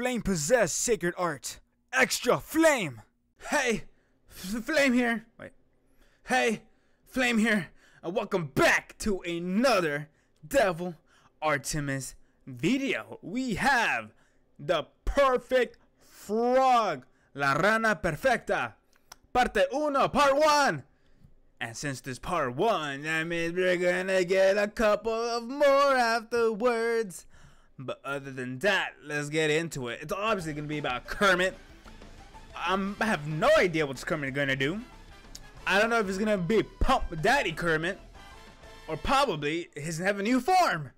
flame possessed sacred art. Xtra flame! Hey, Flame here. Wait. Hey, Flame here. And welcome back to another Devil Artemis video. We have the perfect frog. La rana perfecta. Parte uno, part one. And since this part one, that means we're gonna get a couple of more afterwards. But other than that, let's get into it. It's obviously gonna be about Kermit. I'm, I have no idea what's Kermit gonna do. I don't know if it's gonna be Pump Daddy Kermit, or probably he's gonna have a new form.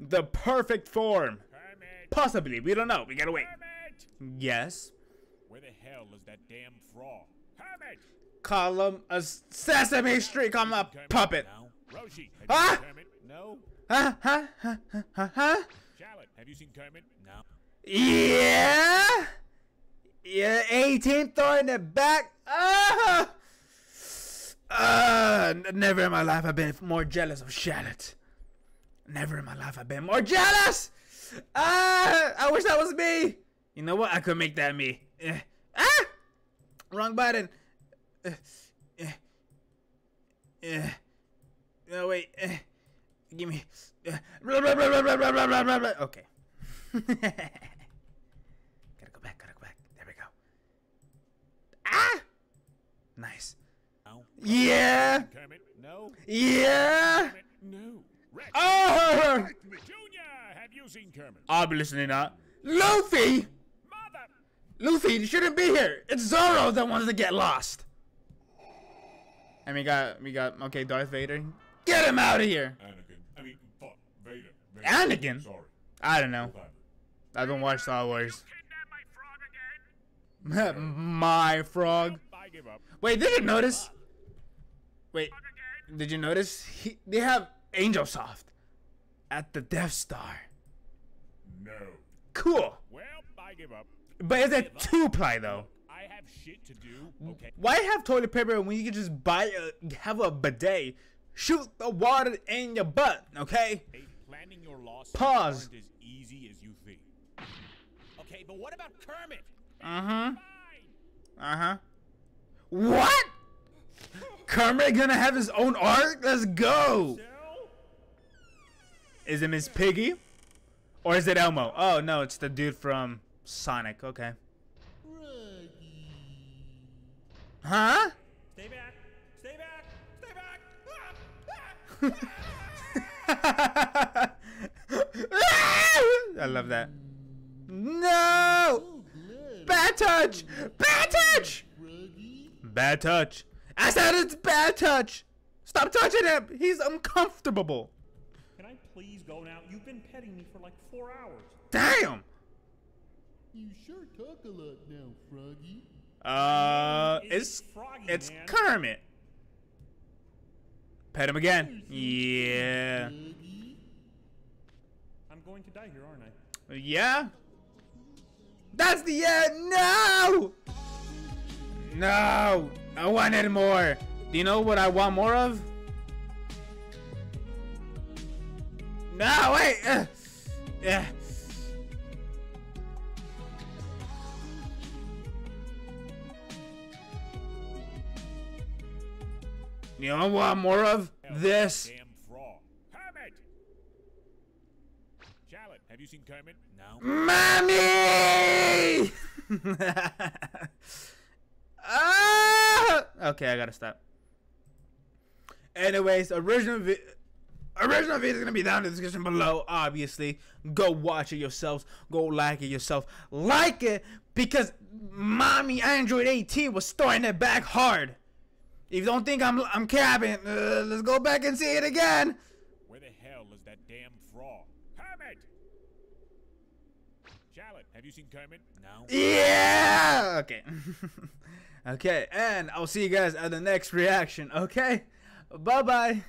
The perfect form. Kermit! Possibly, we don't know. We gotta wait. Kermit! Yes. Where the hell is that damn frog? Kermit! Call him a Sesame Street. Call him a puppet. No. Have Ah! you seen Kermit? No. Huh? Huh? Huh? Huh? Huh? Charlotte, have you seen Kermit? No. Yeah. Yeah. 18 throwing it back. Ah. N- never in my life I've been more jealous of Charlotte. Never in my life I've been more jealous. Ah. I wish that was me. You know what? I could make that me. Eh. Ah. Wrong button. Yeah. No. Yeah. No. Oh. Junior, have you seen Kermit? Obviously not. Luffy. Mother! Luffy you shouldn't be here. It's Zoro that wants to get lost. And we got, we got, okay, Darth Vader. Get him out of here. Anakin. I mean, fuck. Vader. Vader. Anakin? Sorry. I don't know. I don't watch Star Wars. My frog again? My frog. I give up. Wait, did you notice? Wait, did you notice? He, they have Angel Soft at the Death Star. No. Cool. Well, I give up. But it's a two ply though. I have shit to do, okay? Why have toilet paper when you can just buy a have a bidet? Shoot the water in your butt, okay? Hey, planning your losses Pause. as easy as you think. Okay, but what about Kermit? Uh-huh. Fine. Uh-huh. What? Kermit gonna have his own arc? Let's go. Is it Miss Piggy? Or is it Elmo? Oh no, it's the dude from Sonic. Okay. Huh? stay back. Stay back. Stay back. Ah, I love that. No! Bad touch! Bad touch! Bad touch. I said it's bad touch! Stop touching him! He's uncomfortable. Can I please go now? You've been petting me for like four hours. Damn! You sure talk a lot now, Froggy. Uh, It's it's Froggy, it's man. Kermit. Pet him again. Yeah. I'm going to die here, aren't I? Yeah. That's the end. No. No. I wanted more. Do you know what I want more of? No, wait. Uh, yeah. You know what I want more of? Hell, This. Damn frog. Kermit! Charlotte, have you seen Kermit? No. Mommy! ah! Okay, I gotta stop. Anyways, original vi- original video is gonna be down in the description below. Obviously, go watch it yourselves. Go like it yourself. Like it because mommy Android 18 was starting it back hard. If you don't think I'm I'm capping, uh, let's go back and see it again. Where the hell is that damn frog? Kermit! Charlotte, have you seen Kermit? No. Yeah. Okay. okay, and I'll see you guys at the next reaction. Okay. Bye bye.